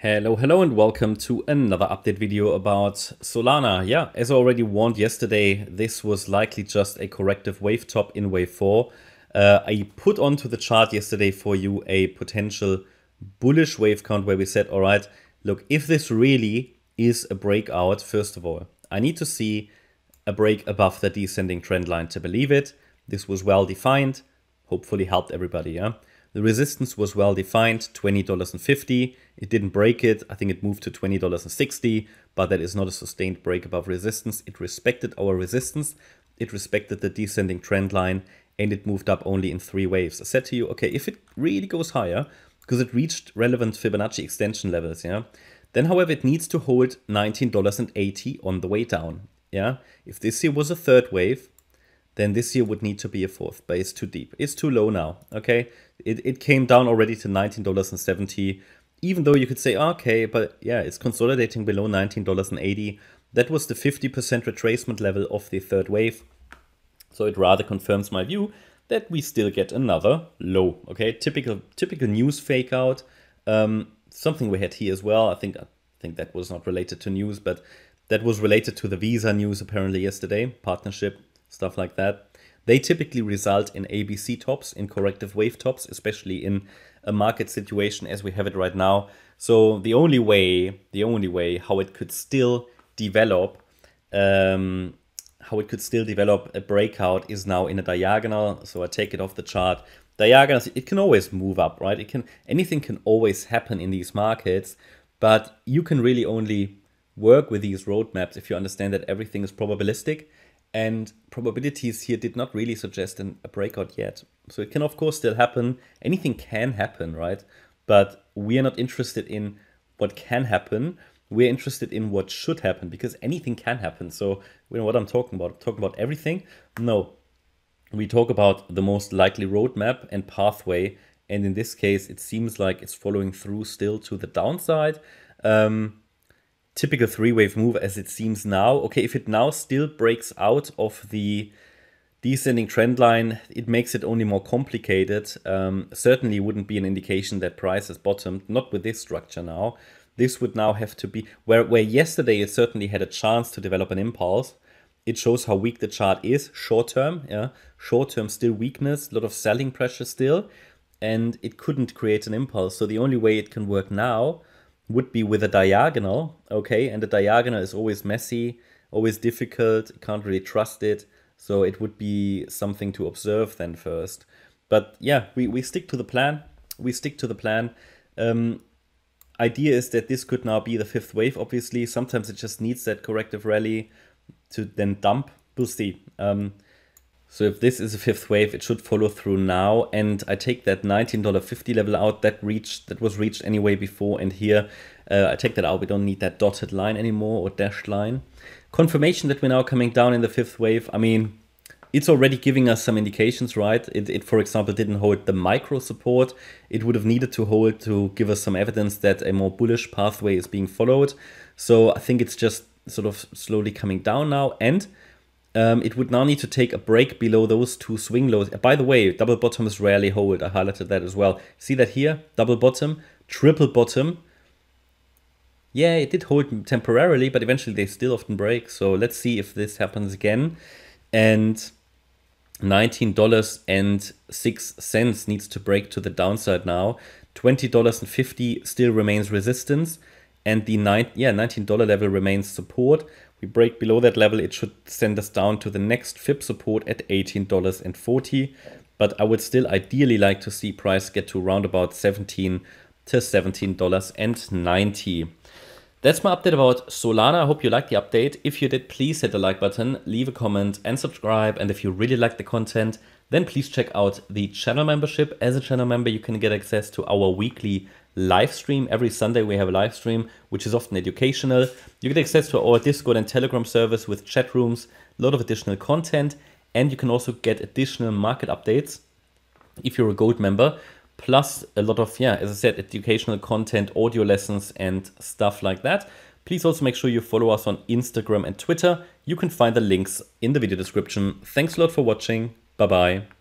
Hello, hello, and welcome to another update video about Solana. Yeah, as I already warned yesterday, this was likely just a corrective wave top in wave 4. Uh, I put onto the chart yesterday for you a potential bullish wave count where we said, all right, look, if this really is a breakout, first of all, I need to see a break above the descending trend line to believe it. This was well defined, hopefully helped everybody, yeah. The resistance was well defined, $20.50. It didn't break it. I think it moved to $20.60, but that is not a sustained break above resistance. It respected our resistance. It respected the descending trend line and it moved up only in three waves. I said to you, okay, if it really goes higher, because it reached relevant Fibonacci extension levels, yeah, then however, it needs to hold $19.80 on the way down. Yeah, if this here was a third wave, then this year would need to be a fourth, but it's too deep. It's too low now, okay? It, it came down already to $19.70, even though you could say, okay, but yeah, it's consolidating below $19.80. That was the 50% retracement level of the third wave. So it rather confirms my view that we still get another low, okay? Typical typical news fake out. Um, something we had here as well. I think I think that was not related to news, but that was related to the Visa news apparently yesterday, partnership stuff like that. They typically result in ABC tops, in corrective wave tops, especially in a market situation as we have it right now. So the only way, the only way how it could still develop, um, how it could still develop a breakout is now in a diagonal. So I take it off the chart. Diagonals, it can always move up, right? It can anything can always happen in these markets, but you can really only work with these roadmaps if you understand that everything is probabilistic and probabilities here did not really suggest an, a breakout yet. So it can of course still happen. Anything can happen, right? But we are not interested in what can happen. We're interested in what should happen because anything can happen. So you know what I'm talking about. I'm talking about everything? No. We talk about the most likely roadmap and pathway. And in this case, it seems like it's following through still to the downside. Um, typical three-wave move as it seems now. Okay, if it now still breaks out of the descending trend line, it makes it only more complicated. Um, certainly wouldn't be an indication that price has bottomed, not with this structure now. This would now have to be, where, where yesterday it certainly had a chance to develop an impulse, it shows how weak the chart is short term. Yeah, short term still weakness, a lot of selling pressure still, and it couldn't create an impulse. So the only way it can work now would be with a diagonal, okay? And the diagonal is always messy, always difficult, can't really trust it. So it would be something to observe then first. But yeah, we, we stick to the plan. We stick to the plan. Um, idea is that this could now be the fifth wave, obviously. Sometimes it just needs that corrective rally to then dump. We'll see. Um, so if this is a fifth wave, it should follow through now. And I take that $19.50 level out that reached that was reached anyway before. And here uh, I take that out. We don't need that dotted line anymore or dashed line. Confirmation that we're now coming down in the fifth wave. I mean, it's already giving us some indications, right? It, it, for example, didn't hold the micro support. It would have needed to hold to give us some evidence that a more bullish pathway is being followed. So I think it's just sort of slowly coming down now. And um, it would now need to take a break below those two swing lows. By the way, double bottoms rarely hold. I highlighted that as well. See that here? Double bottom, triple bottom. Yeah, it did hold temporarily, but eventually they still often break. So let's see if this happens again. And $19.06 needs to break to the downside now. $20.50 still remains resistance. And the nine, yeah, $19 level remains support we break below that level, it should send us down to the next FIB support at $18.40. But I would still ideally like to see price get to around about 17 to $17.90. That's my update about Solana. I hope you liked the update. If you did, please hit the like button, leave a comment and subscribe. And if you really like the content, then please check out the channel membership. As a channel member, you can get access to our weekly live stream. Every Sunday we have a live stream, which is often educational. You get access to our Discord and Telegram service with chat rooms, a lot of additional content, and you can also get additional market updates if you're a gold member, plus a lot of, yeah, as I said, educational content, audio lessons, and stuff like that. Please also make sure you follow us on Instagram and Twitter. You can find the links in the video description. Thanks a lot for watching. Bye bye.